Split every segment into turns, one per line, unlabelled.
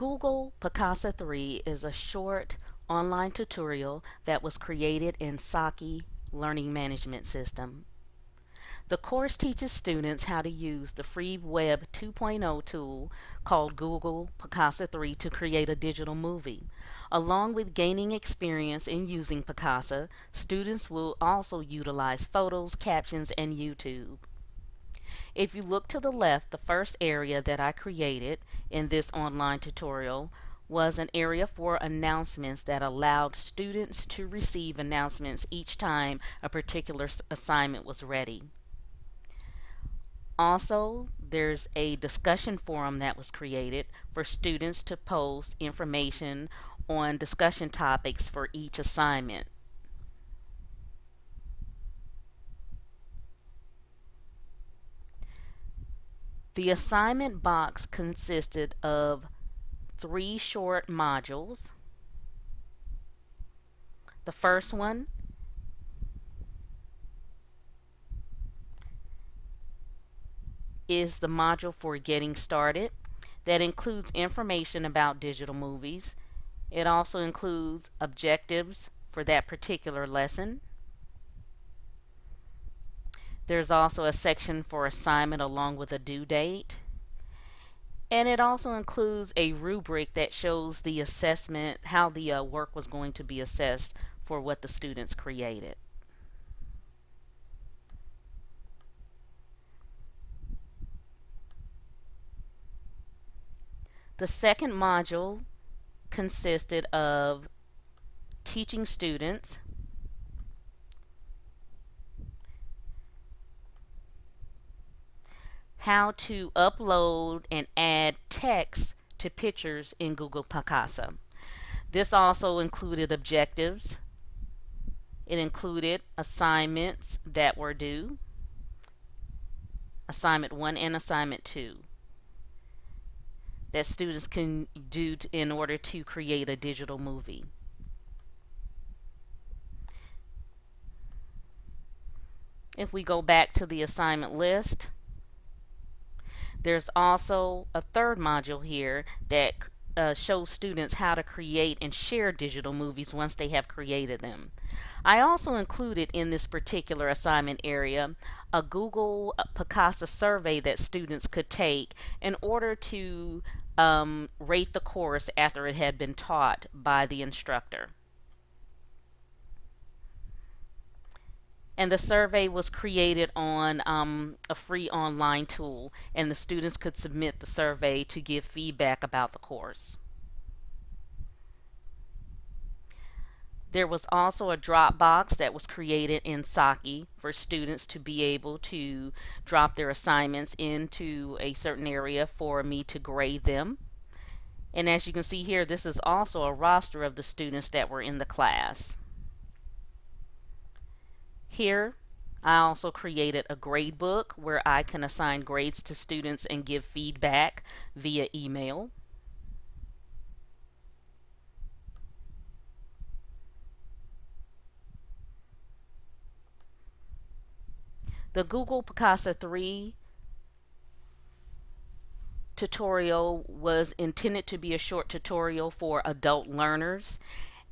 Google Picasa 3 is a short online tutorial that was created in Sakai Learning Management System. The course teaches students how to use the free Web 2.0 tool called Google Picasa 3 to create a digital movie. Along with gaining experience in using Picasa, students will also utilize photos, captions, and YouTube. If you look to the left, the first area that I created in this online tutorial was an area for announcements that allowed students to receive announcements each time a particular assignment was ready. Also, there's a discussion forum that was created for students to post information on discussion topics for each assignment. The assignment box consisted of three short modules. The first one is the module for getting started that includes information about digital movies. It also includes objectives for that particular lesson. There's also a section for assignment along with a due date. And it also includes a rubric that shows the assessment, how the uh, work was going to be assessed for what the students created. The second module consisted of teaching students how to upload and add text to pictures in Google Picasa. This also included objectives. It included assignments that were due, assignment 1 and assignment 2 that students can do in order to create a digital movie. If we go back to the assignment list, there's also a third module here that uh, shows students how to create and share digital movies once they have created them. I also included in this particular assignment area a Google Picasa survey that students could take in order to um, rate the course after it had been taught by the instructor. And the survey was created on um, a free online tool, and the students could submit the survey to give feedback about the course. There was also a Dropbox that was created in Sakai for students to be able to drop their assignments into a certain area for me to grade them. And as you can see here, this is also a roster of the students that were in the class. Here, I also created a grade book where I can assign grades to students and give feedback via email. The Google Picasa 3 tutorial was intended to be a short tutorial for adult learners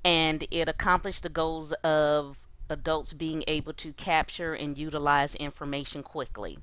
and it accomplished the goals of adults being able to capture and utilize information quickly.